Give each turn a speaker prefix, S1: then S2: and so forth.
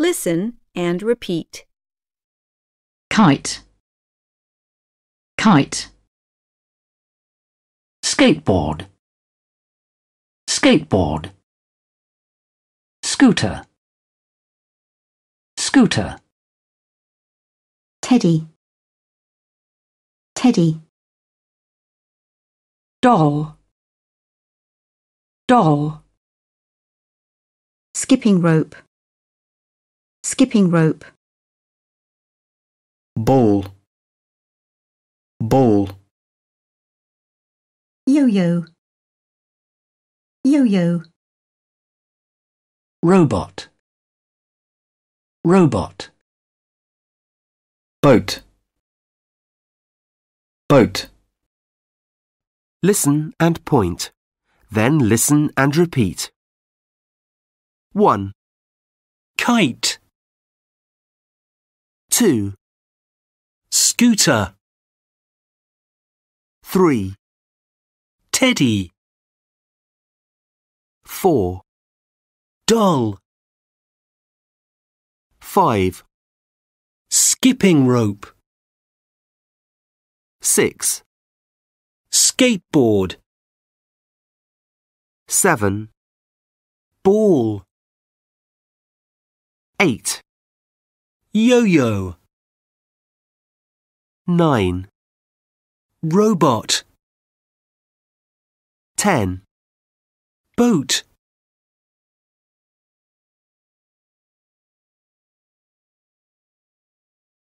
S1: Listen and repeat.
S2: kite, kite. Skateboard, skateboard. Scooter, scooter.
S3: Teddy, Teddy,
S2: Doll, doll.
S3: skipping rope, skipping rope,
S4: ball, ball,
S3: yo-yo, yo-yo,
S2: Robot, robot.
S4: boat, boat,
S5: Listen and point. Then listen and repeat. 1,
S6: kite,
S5: 2,
S6: scooter,
S5: 3,
S6: teddy,
S5: 4,
S6: doll,
S5: 5,
S6: skipping rope,
S5: 6,
S6: skateboard,
S5: 7,
S6: ball,
S5: 8,
S6: yo-yo,
S5: 9,
S6: robot,
S5: 10.
S6: boat.